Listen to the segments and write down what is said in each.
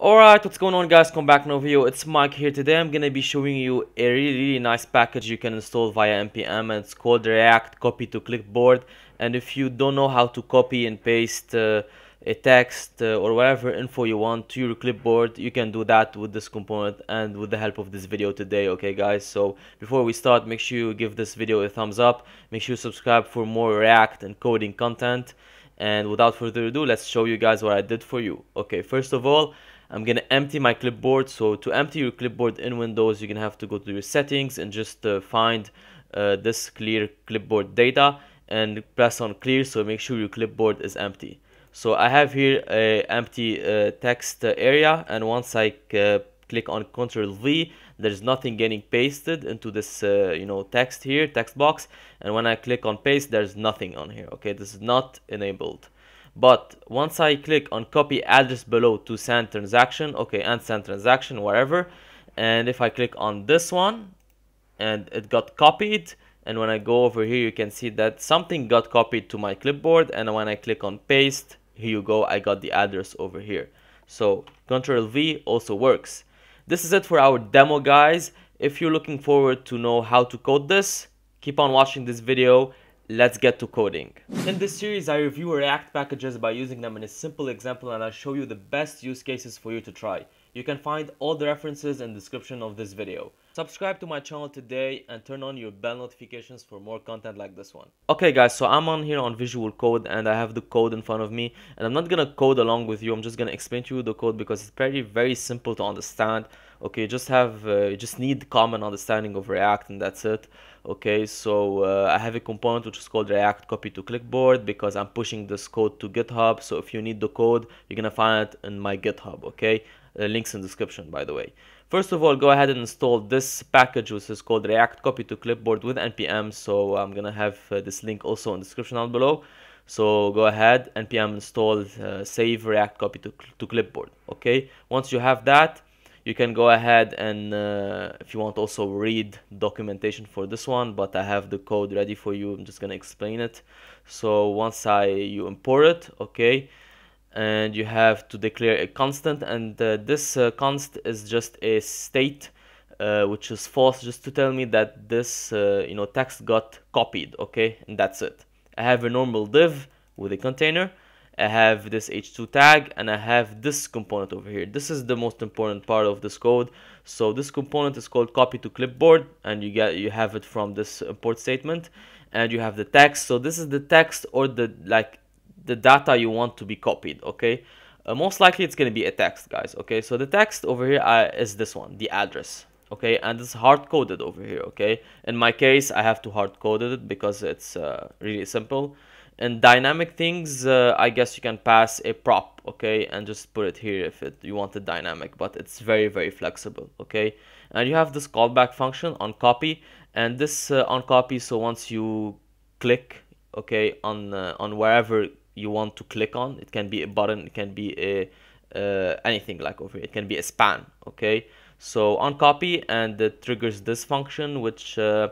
Alright, what's going on guys, come back no video, it's Mike here. Today I'm gonna be showing you a really, really nice package you can install via npm and it's called React Copy to Clipboard. And if you don't know how to copy and paste uh, a text uh, or whatever info you want to your clipboard, you can do that with this component and with the help of this video today, okay guys? So before we start, make sure you give this video a thumbs up, make sure you subscribe for more React and coding content. And without further ado, let's show you guys what I did for you. Okay, first of all, I'm gonna empty my clipboard. So to empty your clipboard in Windows you're gonna have to go to your settings and just uh, find uh, this clear clipboard data and press on clear. So make sure your clipboard is empty. So I have here a empty uh, text area. And once I uh, click on Ctrl V there's nothing getting pasted into this uh, you know text here text box. And when I click on paste there's nothing on here. Okay this is not enabled but once I click on copy address below to send transaction okay and send transaction wherever and if I click on this one and it got copied and when I go over here you can see that something got copied to my clipboard and when I click on paste here you go I got the address over here. So Ctrl V also works. This is it for our demo guys. If you're looking forward to know how to code this keep on watching this video let's get to coding. In this series, I review React packages by using them in a simple example and I'll show you the best use cases for you to try. You can find all the references in the description of this video. Subscribe to my channel today and turn on your bell notifications for more content like this one. Okay guys, so I'm on here on Visual Code and I have the code in front of me and I'm not gonna code along with you, I'm just gonna explain to you the code because it's very very simple to understand. Okay, just have, uh, you just need common understanding of React and that's it. Okay, so uh, I have a component which is called React Copy to Clipboard because I'm pushing this code to GitHub. So if you need the code, you're gonna find it in my GitHub, okay? Uh, links in description by the way. First of all, go ahead and install this package which is called React Copy to Clipboard with NPM. So I'm gonna have uh, this link also in the description down below. So go ahead, NPM install uh, save React Copy to, to Clipboard. Okay, once you have that, you can go ahead and uh, if you want also read documentation for this one but I have the code ready for you I'm just gonna explain it so once I you import it okay and you have to declare a constant and uh, this uh, const is just a state uh, which is false. Just to tell me that this uh, you know text got copied okay? And that's it. I have a normal div with a container. I have this h2 tag and I have this component over here. This is the most important part of this code. So this component is called copy to clipboard and you get you have it from this import statement and you have the text. So this is the text or the like the data you want to be copied okay? Uh, most likely it's going to be a text guys okay? So the text over here uh, is this one the address okay? And it's hard coded over here okay? In my case i have to hard code it because it's uh, really simple. And dynamic things uh, i guess you can pass a prop okay? And just put it here if it, you want it dynamic but it's very very flexible okay? And you have this callback function on copy and this uh, on copy so once you click okay on uh, on wherever you want to click on it can be a button it can be a uh, anything like over here. It can be a span okay? So on copy and it triggers this function which uh,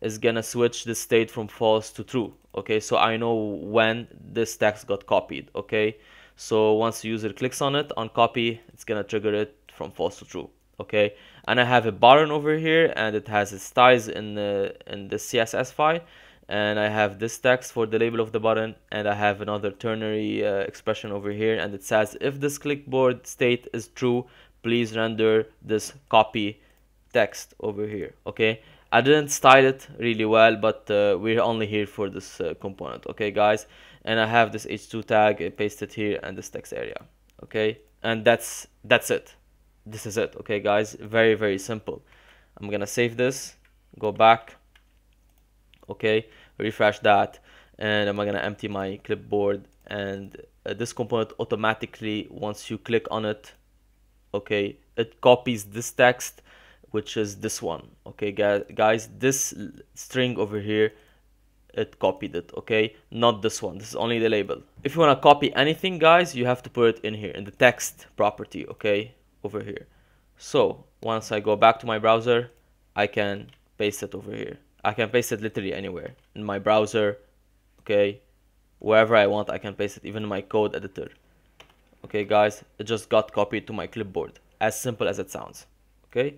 is gonna switch the state from false to true okay? So I know when this text got copied okay? So once the user clicks on it on copy it's gonna trigger it from false to true okay? And I have a button over here and it has its styles in the in the CSS file and I have this text for the label of the button and I have another ternary uh, expression over here and it says if this clipboard state is true please render this copy text over here. Okay? I didn't style it really well but uh, we're only here for this uh, component. Okay guys? And I have this h2 tag uh, pasted here and this text area. Okay? And that's that's it. This is it. Okay guys? Very very simple. I'm gonna save this go back okay? Refresh that and I'm gonna empty my clipboard and uh, this component automatically once you click on it okay it copies this text which is this one okay? Guys this string over here it copied it okay? Not this one this is only the label. If you want to copy anything guys you have to put it in here in the text property okay? Over here. So once I go back to my browser I can paste it over here I can paste it literally anywhere. In my browser okay? Wherever I want I can paste it even in my code editor. Okay guys? It just got copied to my clipboard as simple as it sounds okay?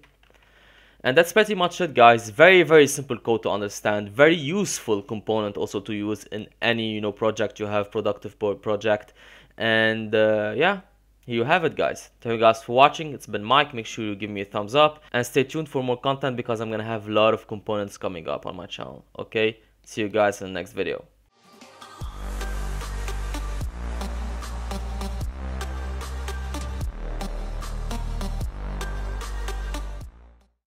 And that's pretty much it guys. Very very simple code to understand. Very useful component also to use in any you know project you have productive project. And uh, yeah here you have it guys. Thank you guys for watching. It's been mike. Make sure you give me a thumbs up and stay tuned for more content because i'm gonna have a lot of components coming up on my channel okay? See you guys in the next video